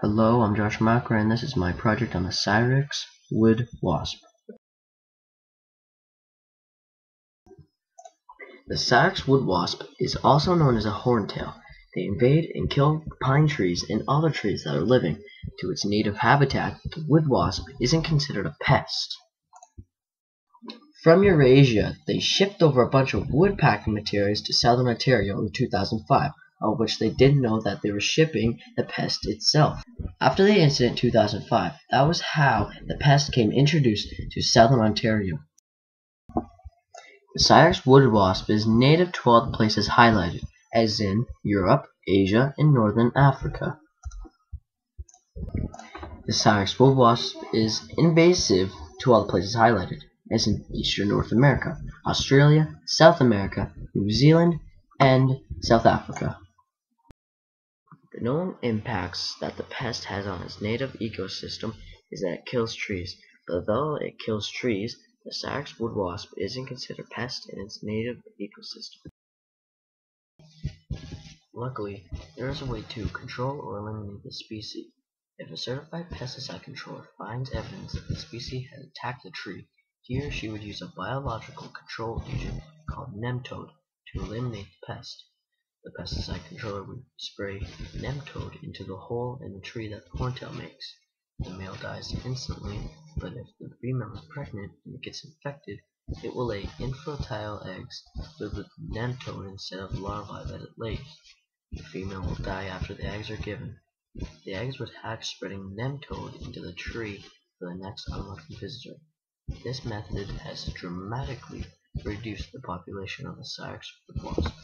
Hello, I'm Josh Makra and this is my project on the Sirex wood wasp. The Sirex wood wasp is also known as a horntail. They invade and kill pine trees and other trees that are living to its native habitat. The wood wasp isn't considered a pest. From Eurasia, they shipped over a bunch of wood packing materials to southern Ontario in 2005, of which they didn't know that they were shipping the pest itself. After the incident in 2005, that was how the pest came introduced to southern Ontario. The Sirex wood wasp is native to all the places highlighted, as in Europe, Asia, and northern Africa. The Sirex wood wasp is invasive to all the places highlighted, as in eastern North America, Australia, South America, New Zealand, and South Africa. The known impacts that the pest has on its native ecosystem is that it kills trees, but though it kills trees, the Sirex wood wasp isn't considered pest in its native ecosystem. Luckily, there is a way to control or eliminate the species. If a certified pesticide controller finds evidence that the species has attacked the tree, he or she would use a biological control agent called nematode to eliminate the pest. The pesticide controller would spray nematode into the hole in the tree that the horntail makes. The male dies instantly, but if the female is pregnant and it gets infected, it will lay infertile eggs filled with nematode instead of larvae that it lays. The female will die after the eggs are given. The eggs would hatch spreading nematode into the tree for the next unlucky visitor. This method has dramatically reduced the population of the wood wasp.